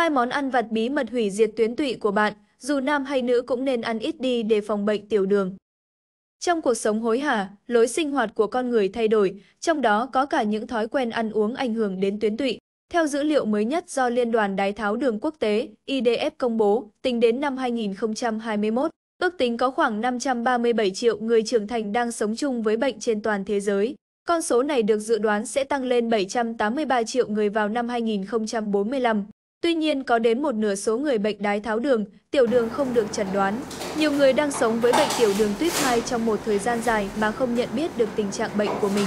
Hai món ăn vặt bí mật hủy diệt tuyến tụy của bạn, dù nam hay nữ cũng nên ăn ít đi để phòng bệnh tiểu đường. Trong cuộc sống hối hả, lối sinh hoạt của con người thay đổi, trong đó có cả những thói quen ăn uống ảnh hưởng đến tuyến tụy. Theo dữ liệu mới nhất do Liên đoàn Đái tháo đường quốc tế IDF công bố, tính đến năm 2021, ước tính có khoảng 537 triệu người trưởng thành đang sống chung với bệnh trên toàn thế giới. Con số này được dự đoán sẽ tăng lên 783 triệu người vào năm 2045. Tuy nhiên có đến một nửa số người bệnh đái tháo đường, tiểu đường không được chẩn đoán. Nhiều người đang sống với bệnh tiểu đường tuyếp 2 trong một thời gian dài mà không nhận biết được tình trạng bệnh của mình.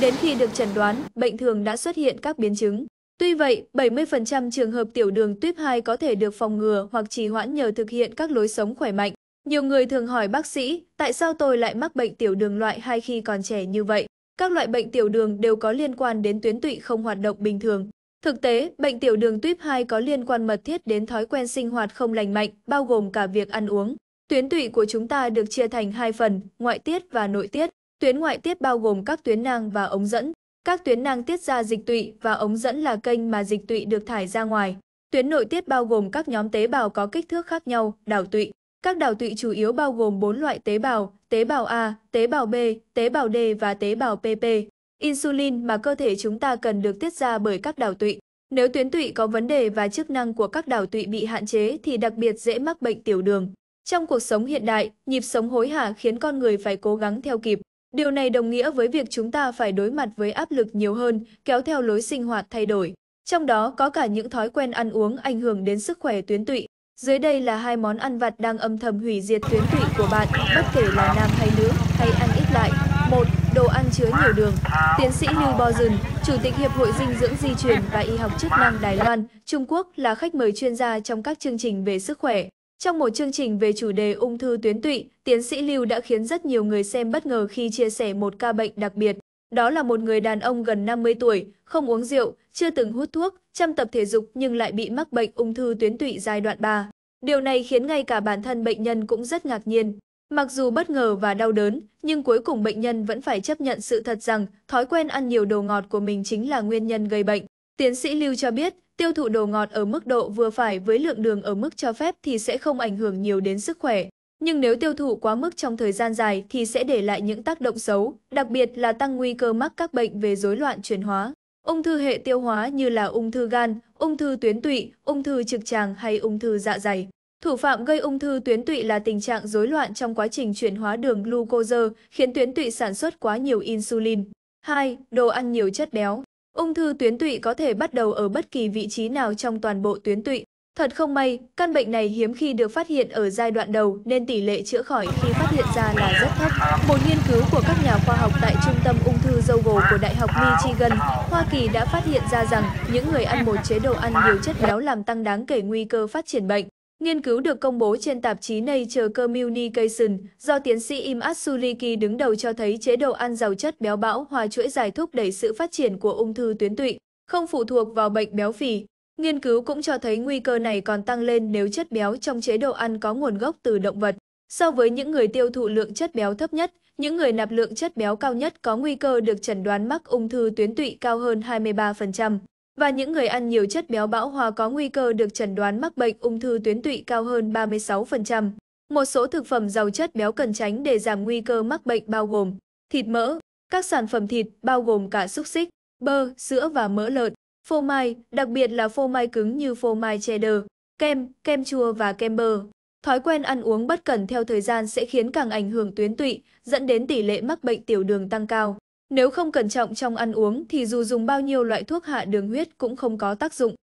Đến khi được chẩn đoán, bệnh thường đã xuất hiện các biến chứng. Tuy vậy, 70% trường hợp tiểu đường tuyếp 2 có thể được phòng ngừa hoặc trì hoãn nhờ thực hiện các lối sống khỏe mạnh. Nhiều người thường hỏi bác sĩ, tại sao tôi lại mắc bệnh tiểu đường loại 2 khi còn trẻ như vậy? Các loại bệnh tiểu đường đều có liên quan đến tuyến tụy không hoạt động bình thường. Thực tế, bệnh tiểu đường tuyếp 2 có liên quan mật thiết đến thói quen sinh hoạt không lành mạnh, bao gồm cả việc ăn uống. Tuyến tụy của chúng ta được chia thành hai phần, ngoại tiết và nội tiết. Tuyến ngoại tiết bao gồm các tuyến nang và ống dẫn. Các tuyến nang tiết ra dịch tụy và ống dẫn là kênh mà dịch tụy được thải ra ngoài. Tuyến nội tiết bao gồm các nhóm tế bào có kích thước khác nhau, đảo tụy. Các đảo tụy chủ yếu bao gồm 4 loại tế bào, tế bào A, tế bào B, tế bào D và tế bào PP. Insulin mà cơ thể chúng ta cần được tiết ra bởi các đảo tụy. Nếu tuyến tụy có vấn đề và chức năng của các đảo tụy bị hạn chế thì đặc biệt dễ mắc bệnh tiểu đường. Trong cuộc sống hiện đại, nhịp sống hối hả khiến con người phải cố gắng theo kịp. Điều này đồng nghĩa với việc chúng ta phải đối mặt với áp lực nhiều hơn, kéo theo lối sinh hoạt thay đổi. Trong đó có cả những thói quen ăn uống ảnh hưởng đến sức khỏe tuyến tụy. Dưới đây là hai món ăn vặt đang âm thầm hủy diệt tuyến tụy của bạn, bất kể là nam hay nữ, hay ăn ít lại. 1. Đồ ăn chứa nhiều đường. Tiến sĩ Lưu Bo Dừng, Chủ tịch Hiệp hội Dinh dưỡng Di truyền và Y học chức năng Đài Loan, Trung Quốc là khách mời chuyên gia trong các chương trình về sức khỏe. Trong một chương trình về chủ đề ung thư tuyến tụy, tiến sĩ Lưu đã khiến rất nhiều người xem bất ngờ khi chia sẻ một ca bệnh đặc biệt. Đó là một người đàn ông gần 50 tuổi, không uống rượu, chưa từng hút thuốc, chăm tập thể dục nhưng lại bị mắc bệnh ung thư tuyến tụy giai đoạn 3. Điều này khiến ngay cả bản thân bệnh nhân cũng rất ngạc nhiên. Mặc dù bất ngờ và đau đớn, nhưng cuối cùng bệnh nhân vẫn phải chấp nhận sự thật rằng thói quen ăn nhiều đồ ngọt của mình chính là nguyên nhân gây bệnh. Tiến sĩ Lưu cho biết, tiêu thụ đồ ngọt ở mức độ vừa phải với lượng đường ở mức cho phép thì sẽ không ảnh hưởng nhiều đến sức khỏe. Nhưng nếu tiêu thụ quá mức trong thời gian dài thì sẽ để lại những tác động xấu, đặc biệt là tăng nguy cơ mắc các bệnh về rối loạn chuyển hóa. Ung thư hệ tiêu hóa như là ung thư gan, ung thư tuyến tụy, ung thư trực tràng hay ung thư dạ dày. Thủ phạm gây ung thư tuyến tụy là tình trạng rối loạn trong quá trình chuyển hóa đường glucose, khiến tuyến tụy sản xuất quá nhiều insulin. 2. Đồ ăn nhiều chất béo. Ung thư tuyến tụy có thể bắt đầu ở bất kỳ vị trí nào trong toàn bộ tuyến tụy. Thật không may, căn bệnh này hiếm khi được phát hiện ở giai đoạn đầu nên tỷ lệ chữa khỏi khi phát hiện ra là rất thấp. Một nghiên cứu của các nhà khoa học tại Trung tâm ung thư dâu gồ của Đại học Michigan, Hoa Kỳ đã phát hiện ra rằng những người ăn một chế độ ăn nhiều chất béo làm tăng đáng kể nguy cơ phát triển bệnh. Nghiên cứu được công bố trên tạp chí Nature Communication do tiến sĩ Imad Suliki đứng đầu cho thấy chế độ ăn giàu chất béo bão hòa chuỗi giải thúc đẩy sự phát triển của ung thư tuyến tụy, không phụ thuộc vào bệnh béo phì. Nghiên cứu cũng cho thấy nguy cơ này còn tăng lên nếu chất béo trong chế độ ăn có nguồn gốc từ động vật. So với những người tiêu thụ lượng chất béo thấp nhất, những người nạp lượng chất béo cao nhất có nguy cơ được chẩn đoán mắc ung thư tuyến tụy cao hơn 23% và những người ăn nhiều chất béo bão hòa có nguy cơ được chẩn đoán mắc bệnh ung thư tuyến tụy cao hơn 36%. Một số thực phẩm giàu chất béo cần tránh để giảm nguy cơ mắc bệnh bao gồm thịt mỡ, các sản phẩm thịt bao gồm cả xúc xích, bơ, sữa và mỡ lợn, phô mai, đặc biệt là phô mai cứng như phô mai cheddar, kem, kem chua và kem bơ. Thói quen ăn uống bất cẩn theo thời gian sẽ khiến càng ảnh hưởng tuyến tụy, dẫn đến tỷ lệ mắc bệnh tiểu đường tăng cao. Nếu không cẩn trọng trong ăn uống thì dù dùng bao nhiêu loại thuốc hạ đường huyết cũng không có tác dụng.